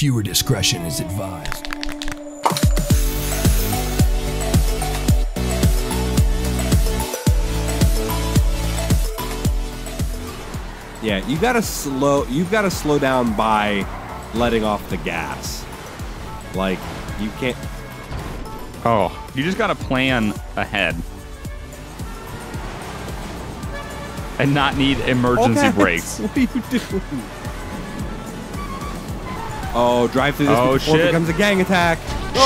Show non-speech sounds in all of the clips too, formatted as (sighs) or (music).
Viewer discretion is advised. Yeah, you gotta slow. You've got to slow down by letting off the gas. Like you can't. Oh, you just gotta plan ahead. And not need emergency Okay, (laughs) brakes. What are you doing? Oh, drive through this Oh, before shit. it becomes a gang attack.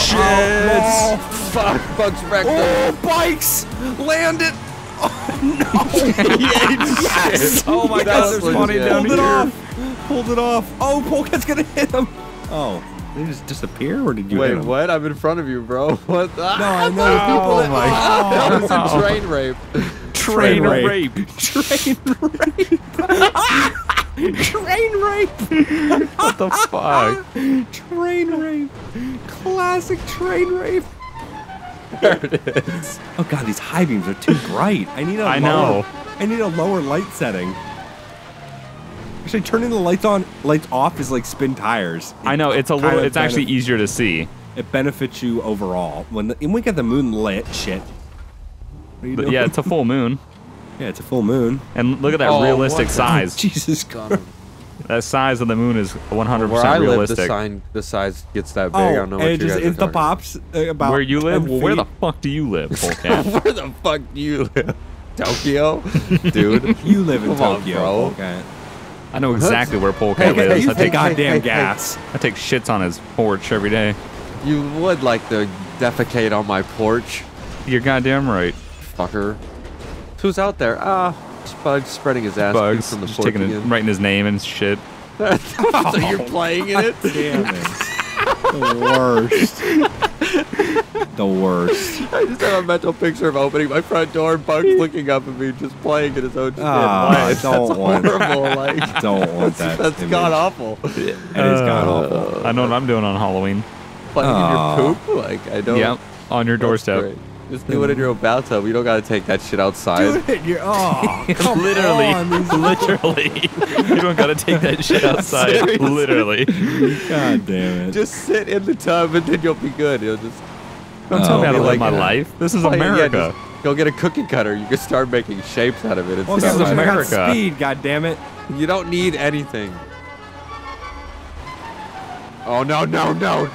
Shit. Oh, Fuck, Buggs no. wrecked oh, bikes! Land it! Oh, no! (laughs) yes! Oh my That god, there's money down Pulled it here. off! Pulled it off! Oh, Polecat's gonna hit him! Oh, did he just disappear or did you hit Wait, him? what? I'm in front of you, bro. (laughs) What? Ah, No, I know. Oh people my (laughs) that was a train rape. Train Train rape. Train rape! Train rape! (laughs) What the fuck? Train rape! Classic train rape! There it is. Oh god, these high beams are too bright. I need a I lower, know. I need a lower light setting. Actually, turning the lights on, lights off is like spin tires. I know it's a little. It's actually easier to see. It benefits you overall when the, when we get the moon lit. Shit. What are you But yeah, it's a full moon, (laughs) yeah, it's a full moon. and look at that Oh, realistic what the- (laughs) size. Jesus Son (laughs) Christ. That size of the moon is 100% Where I live, the realistic. sign, the size gets that big. Oh, I don't know and what it you just guys are insta talking pops uh, about Where you live? Well, (laughs) where the fuck do you live, Polecat? Where the fuck do you live? Tokyo, dude. You live in Come on, Tokyo. bro. Okay. I know exactly where Polecat Hey, hey, lives. hey, I Take take goddamn hey, hey. gas. I take shits on his porch every day. You would like to defecate on my porch, You're goddamn right. fucker. Who's out there? Ah, Buggs spreading his ass Buggs from the just taking it, writing his name and shit. (laughs) so you're playing in it? Damn it. (laughs) the worst. the worst. I just have a mental picture of opening my front door, and Buggs (laughs) looking up at me, just playing in his own damn Ah, life. don't That's want- horrible. Like, Don't want that. that's image. god awful. It is god awful. I know what I'm doing on Halloween. Playing Aw. in your poop? Like, I don't. Yep, on your That's doorstep. Great. Just do it in your own bathtub. You don't gotta take that shit outside. Dude, you're, oh, (laughs) come literally, on, these- literally. you don't gotta take that shit (laughs) outside. Literally. God damn it. Just sit in the tub and then you'll be good. You'll just. Don't tell me how to Oh, live like my that. life. Oh, this is Play- yeah, America. just go get a cookie cutter. You can start making shapes out of it. well, It's this guys, is I got America. Speed, God damn it. You don't need anything. Oh no no no!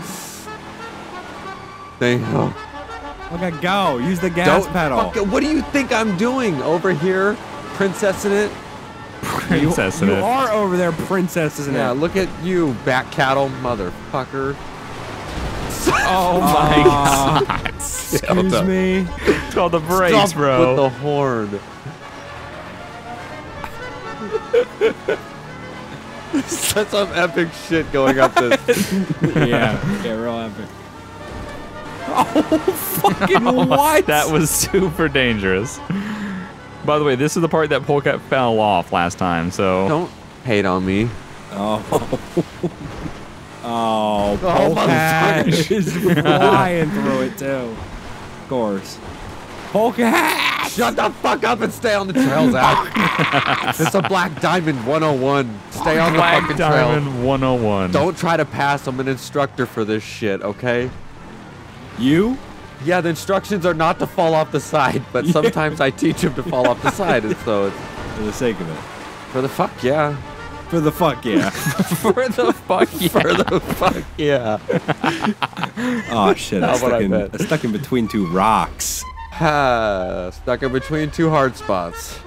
They oh, Okay, go. Use the gas don't pedal. fuck it. What do you think I'm doing over here, princess in it? Princess in you it. are over there, princess, isn't Yeah, it? look at you, back cattle motherfucker. (laughs) Oh my Aw, (laughs) god. Excuse me. It's called the brakes, Stop bro. with the horn. (laughs) That's some epic shit going up this. yeah, yeah, real epic. (laughs) Oh, fucking what? That was super dangerous. By the way, this is the part that Polecat fell off last time, so Don't hate on me. Oh. (laughs) Oh, Oh, Polecat motherfucker. is (laughs) flying through it too. Of course. Polecat! Shut the fuck up and stay on the trail, Zach. it's a Black Diamond 101. Stay on the Black fucking Diamond trail. 101. Don't try to pass. I'm an instructor for this shit, okay? You? Yeah, the instructions are not to fall off the side, but (laughs) sometimes I teach him to fall off the side, and so it's (laughs) For the sake of it. for the fuck yeah. For the fuck yeah. (laughs) for the fuck yeah. For the fuck yeah. oh shit! I Not what stuck in, meant. I stuck in between two rocks. Ha, (sighs) ah, stuck in between two hard spots.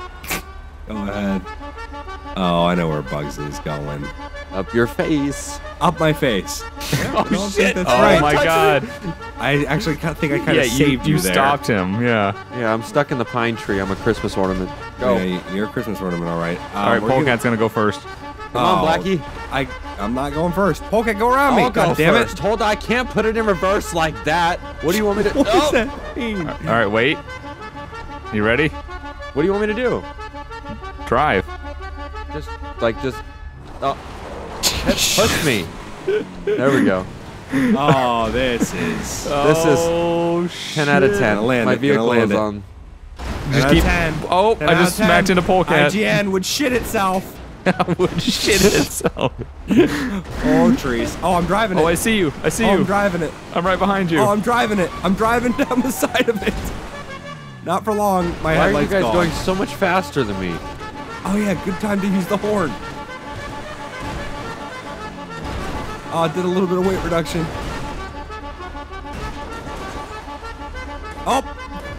Go ahead. Oh, I know where Buggs is going. Up your face. Up my face. Oh, I think shit. that's Oh right. my god. I actually think I kind Yeah, of you, saved you, you there. stopped him. Yeah. Yeah, I'm stuck in the pine tree. I'm a Christmas ornament. Go. Yeah, you- you're a Christmas ornament, all right. Um, All right, we're gonna- Polecat's gonna go first. Come on, Oh, Blackie. I I'm not going first. Polecat, go around me. I'll God go damn first. it. Hold on, I can't put it in reverse like that. What do you want me to? (laughs) What does Oh! that mean? All right, wait. You ready? What do you want me to do? Drive. Just like just. Oh, push me. There we go. Oh, this is. This is oh, Ten out of ten. Land My it, vehicle land is it. on. Just keep. 10. Oh, 10 I just smacked into Polecat. IGN would shit itself. (laughs) would shit (laughs) itself. Oh, trees. Oh, I'm driving oh, it. Oh, I see you. I see oh, you. I'm driving it. I'm right behind you. Oh, I'm driving it. I'm driving (laughs) down the side of it. Not for long. My Why are you guys gone. going so much faster than me? Oh yeah, good time to use the horn. Oh, I did a little bit of weight reduction. Oh,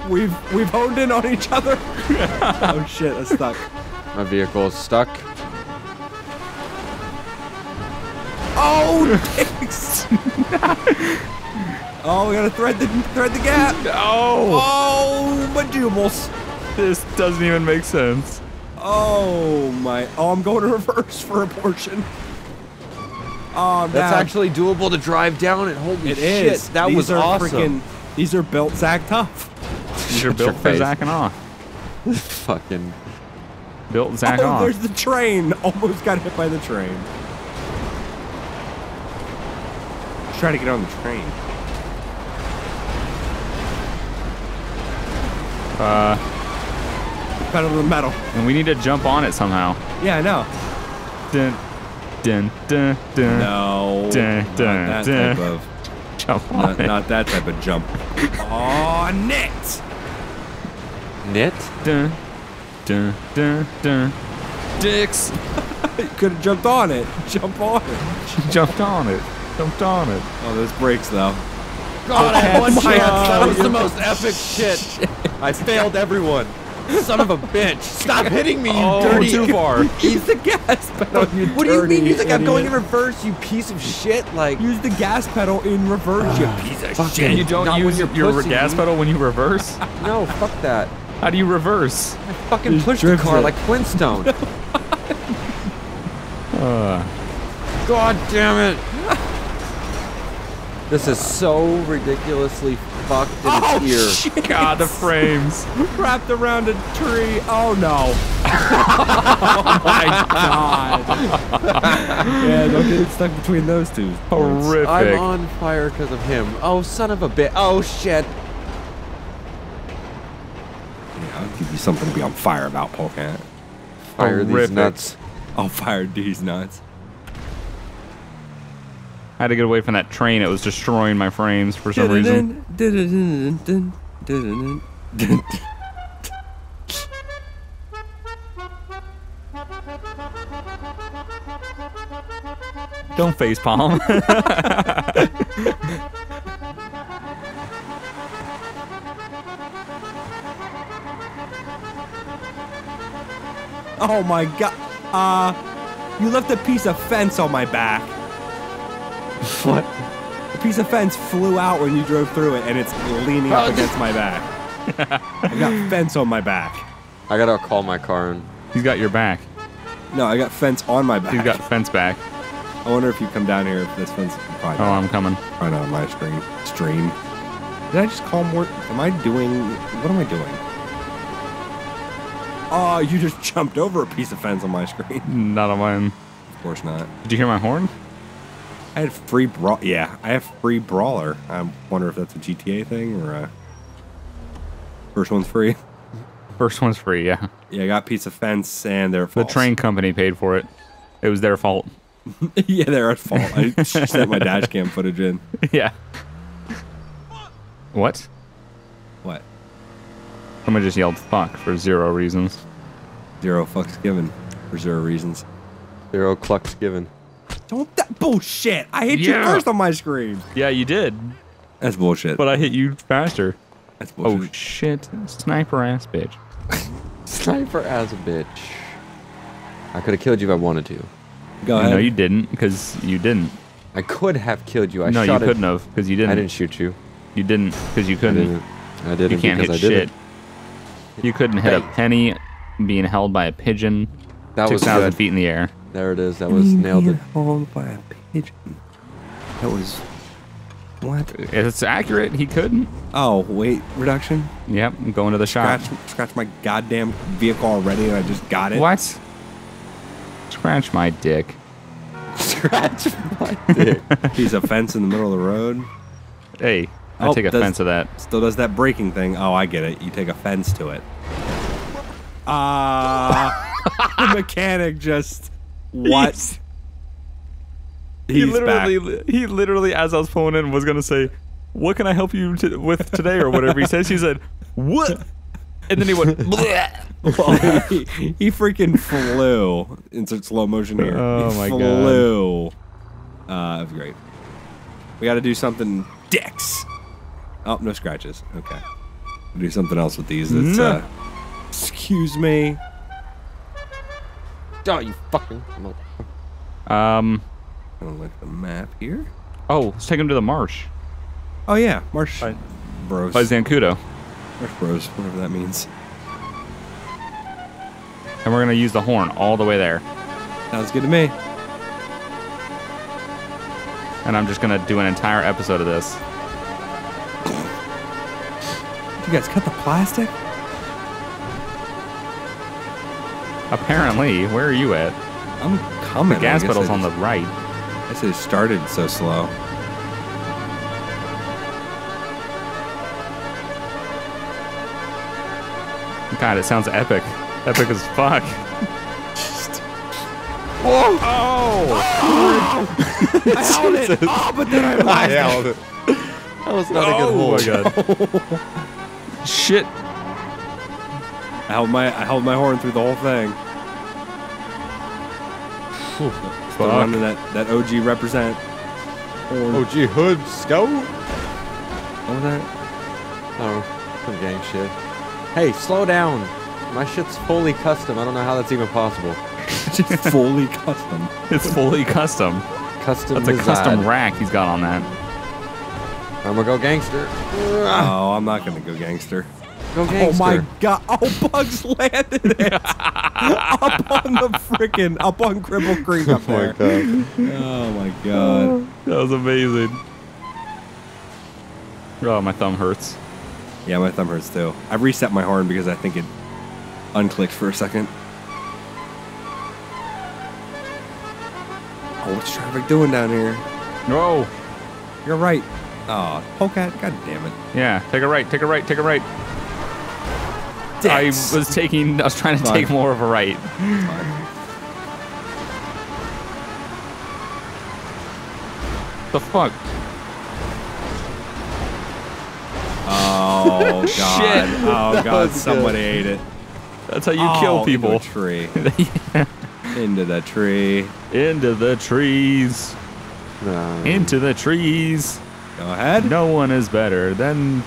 we've we've honed in on each other. (laughs) oh shit, that's stuck. My vehicle is stuck. Oh, dicks. (laughs) oh, we gotta thread the thread the gap. oh, Oh, my jubals. this doesn't even make sense. Oh my. Oh, I'm going to reverse for a portion. Oh, I'm That's down. actually doable to drive down it. Holy It shit, is. that these was are awesome. freaking. These are built Zach tough. These are built for face. zacking off. Fucking. Built zack oh, off. there's the train. (laughs) Almost got hit by the train. Try to get on the train. Uh, Pedal to the metal. and we need to jump on it somehow. Yeah, I know. Dun, dun, dun, dun. No. Dun, not dun, that dun. type of. Jump on Not, it. not that type of jump. Oh, net. Knit? Dun, dun, dun, dun. Dicks. (laughs) Could have jumped on it. (laughs) Jump on it. Jumped on it. Jumped on it. Oh, those brakes though. God, I had oh, one my chance. That was the most epic shit. (laughs) I failed everyone. Son of a bitch. Stop (laughs) hitting me, you Oh, dirty. too far. (laughs) Use the gas pedal. What do you mean? dirty You think I'm going in reverse, you piece of shit? Like, Use the gas pedal in reverse, you piece of shit. You don't Not use your pushing gas pedal when you reverse? (laughs) no, fuck that. How do you reverse? I fucking push the car it. like Flintstone. Uh, God damn it. This is so ridiculously fucked in Oh, its ear. shit. God, the frames. Wrapped around a tree. Oh, no. (laughs) oh, my God. yeah, don't get stuck between those two. Horrific. I'm on fire because of him. Oh, son of a bitch. Oh, shit. Yeah, I'll give you something to be on fire about, Polecat. Fire these nuts. I'll fire these nuts. I had to get away from that train. It was destroying my frames for some reason. Don't face palm. (laughs) Oh my god. Uh, you left a piece of fence on my back. (laughs) What? A piece of fence flew out when you drove through it, and it's leaning up oh, against my back. (laughs) I got fence on my back. I gotta call my car and. He's got your back. No, I got fence on my back. He's got fence back. I wonder if you come down here if this fence. Probably, Oh, not, I'm coming. probably not on my stream. Stream. Did I just call more? Am I doing? What am I doing? Oh, you just (laughs) jumped over a piece of fence on my screen. Not on mine. Of course not. Did you hear my horn? I had free brawl. Yeah, I have free brawler. I wonder if that's a GTA thing or a first one's free. First one's free, yeah. Yeah, I got piece of fence and they're The train company paid for it. It was their fault. (laughs) (laughs) yeah, they're at fault. I sent my dash cam footage in. (laughs) yeah. What? What? Someone just yelled fuck for zero reasons. Zero fucks given for zero reasons. Zero clucks given. Don't that bullshit! I hit you first on my screen. Yeah, you did. That's bullshit. But I hit you faster. That's bullshit. Oh bullshit. shit. Sniper ass bitch. (laughs) Sniper as a bitch. I could have killed you if I wanted to. Go ahead. No, you didn't, because you didn't. I could have killed you. I no, you shot it. couldn't have, because you didn't. I didn't shoot you. You didn't, because you couldn't. I didn't. I didn't You can't because hit I shit. didn't. You couldn't hit a penny being held by a pigeon That was 6,000 good. feet in the air. There it is. That was nailed it. Hold by a pigeon. That was what? It's accurate. He couldn't. Oh, weight reduction. Yep, I'm going to the shop. Scratch, scratch my goddamn vehicle already, and I just got it. What? Scratch my dick. (laughs) Scratch my dick. Piece of fence in the middle of the road. Hey, I Oh, take does- offense to that. Still does that braking thing. Oh, I get it. You take offense to it. Ah, (laughs) the mechanic just What? He's- he literally, back. he literally, as I was pulling in, was gonna say, "What can I help you to, with today?" or whatever he says. He said, "What?" And then he went, (laughs) "Bleh." Well, he, he freaking flew. Insert slow motion here. Oh he my God. flew. Uh, that was great. We got to do something. Dicks. Oh, no scratches. Okay. do something else with these. That's, uh, excuse me. Oh, you fucking. um, I don't like the map here. oh, let's take him to the marsh Oh yeah, Marsh By- Bros. by Zancudo, Marsh Bros. Whatever that means. and we're gonna use the horn all the way there. Sounds good to me. And I'm just gonna do an entire episode of this. You guys cut the plastic? Apparently, where are you at? I'm coming. The gas pedal's I on the right. I guess it started so slow. God, it sounds epic. Epic as fuck. Whoa! Oh! (laughs) I held it. Oh, but then I I held it. That was not a good oh hold. my god. (laughs) Shit. I held my I held my horn through the whole thing. Still Fuck. running that that OG represent. Horn. OG Hood Scout? What was that? Oh, some gang shit. Hey, slow down. My shit's fully custom. I don't know how that's even possible. (laughs) Just fully custom. It's fully custom. Custom That's a custom rack he's got on that. I'm gonna go gangster. Oh, I'm not gonna go gangster. Go Oh my god! (laughs) Oh, Buggs landed it (laughs) up on the freaking up on Cripple Creek up there. (laughs) Oh my god. Oh my god! That was amazing. Oh, my thumb hurts. Yeah, my thumb hurts too. I reset my horn because I think it unclicked for a second. Oh, what's traffic doing down here? No. You're right. Oh, Polecat, god damn it. Yeah, take a right, take a right, take a right. I was taking, I was trying to Fine. take more of a right. The fuck? Oh (laughs) god. Shit. Oh That god, somebody good. ate it. That's how you Oh, kill into people. a tree. (laughs) into the tree. Into the trees. No. Into the trees. Go ahead. No one is better than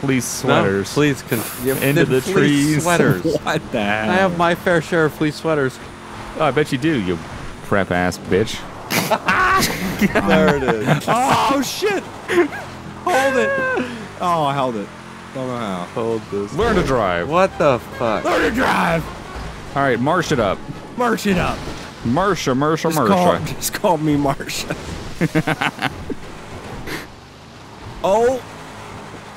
fleece No, sweaters. please, con- Into the fleece trees. (laughs) Sweaters. (laughs) What the hell? I have my fair share of fleece sweaters. Oh, I bet you do, you prep ass bitch. (laughs) There it is. Oh shit! Hold it. Oh, I held it. Don't know how. Hold this. Learn to drive. What the fuck? Learn to drive. All right, marsh it up. March it up. Marsha, Marsha, Just Marsha. just call me Marsha. Oh.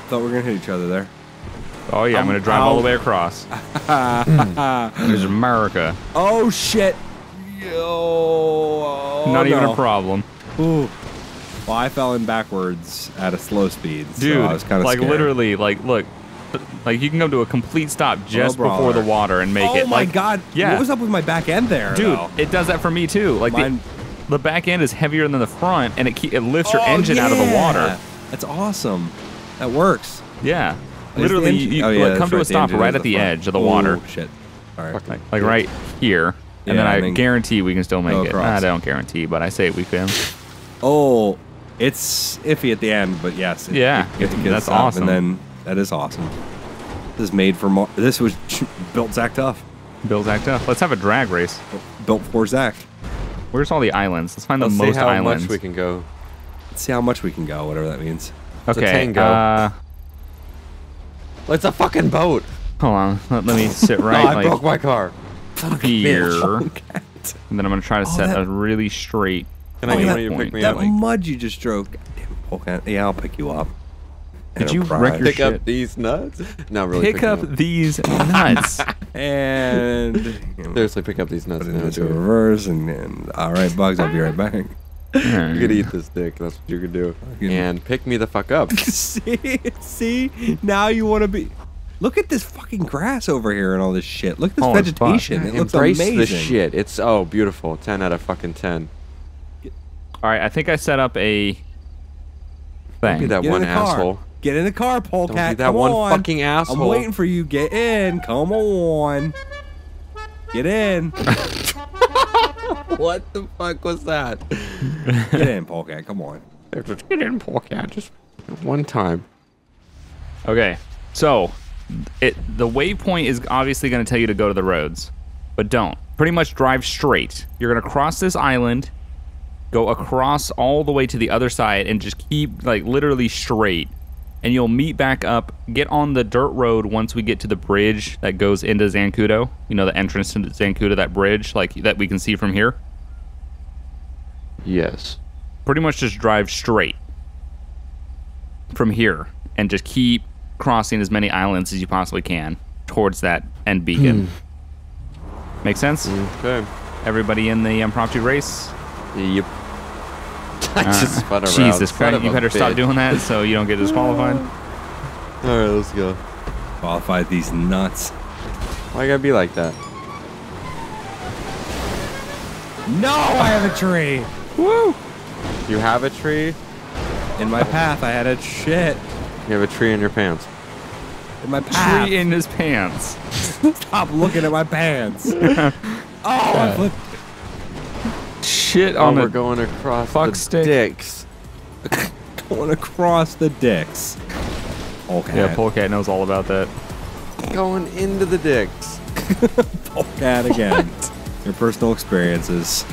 Thought we were gonna hit each other there. Oh yeah, I'm Um, gonna drive all the way across. (laughs) There's America. Oh shit. Yo. Oh, Not even a problem, Ooh. Well, I fell in backwards at a slow speed, so dude. I was kind of like scared. literally, like look, like you can come to a complete stop just before the water and make oh it. Oh my like, god! yeah. What was up with my back end there, dude, though? it does that for me too. Like Mine- the, the back end is heavier than the front, and it it lifts your Oh, engine out of the water. Yeah. That's awesome. That works. Yeah, literally, engine- you, oh, yeah, like, come to a right, the stop right at the front. edge of the Oh, water, shit. All right. like, like right here, and then Yeah, I and then guarantee we can still make it. across. I don't guarantee, but I say we can. Oh, it's iffy at the end, but yes. it- Yeah, you get to that's awesome. And then that is awesome. This is made for more. This was (laughs) built Zach Tough. Bill's act Tough. Let's have a drag race. Built for Zach. Where's all the islands? Let's find the Let's most see how islands. much we can go. Let's see how much we can go, whatever that means. It's a okay. tango. Uh, It's a fucking boat. hold on. Let, let me sit (laughs) right oh, I like broke my car. here, (laughs) and then I'm gonna try to set that- a really straight. Can I Oh, get one of you pick me that up? mud you just drove. God damn it, Yeah, I'll pick you up. Did you wreck your Pick shit. up these nuts? No, really. Pick pick me up these nuts. And Seriously, pick up these nuts put it now, into reverse and, and all right, Buggs. I'll be right back. You could eat this dick. That's what you could do. And (laughs) pick me the fuck up. (laughs) see, see, now you want to be. Look at this fucking grass over here and all this shit. Look at this Oh, it's fun. vegetation. It looks Embrace amazing. the shit. It's oh beautiful. Ten out of fucking ten. All right, I think I set up a thing. Be that Get one in car. asshole. Get in the car, Polecat. Don't be that Come one on. fucking asshole. I'm waiting for you. Get in. Come on. Get in. (laughs) (laughs) What the fuck was that? (laughs) Get in, Polecat. Come on. Just get in, Polecat. Just one time. Okay, so it the waypoint is obviously going to tell you to go to the roads, but don't. Pretty much drive straight. You're going to cross this island, go across all the way to the other side, and just keep like literally straight. And you'll meet back up. Get on the dirt road once we get to the bridge that goes into Zancudo. You know the entrance to Zancudo, that bridge like that we can see from here. Yes. pretty much just drive straight from here and just keep crossing as many islands as you possibly can towards that end beacon. Hmm. Make sense? Okay. Everybody in the impromptu race? Yep. (laughs) I just ah. spun around. Jesus Son Christ, you a better stop doing that so you don't get disqualified. All right, let's go. Qualify these nuts. Why you gotta be like that? No, I have a tree. Woo! You have a tree. In my path, I had a shit. You have a tree in your pants. In my path. Tree in his pants. (laughs) Stop looking at my pants. (laughs) oh, I flipped. Shit Oh, we're the going across fuck the stick. dicks. (laughs) going across the dicks. Okay. Yeah, Polecat knows all about that. Going into the dicks. (laughs) Polecat again. Your personal experiences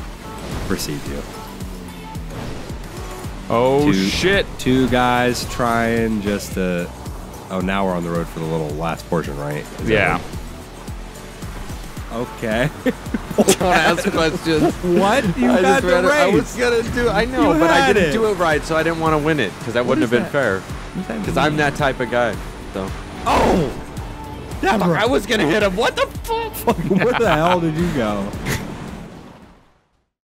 precede you. Oh Two- shit. Two guys trying just to. Oh, now we're on the road for the little last portion, right? Is that Yeah. Okay. (laughs) Don't ask questions. what? You I had the read it. I was gonna do. I know, You but I didn't it. do it right, so I didn't want to win it because that wouldn't have been that? fair. Because I'm that type of guy. So Oh! Never. I was gonna hit him. What the fuck? (laughs) Where the hell did you go? (laughs)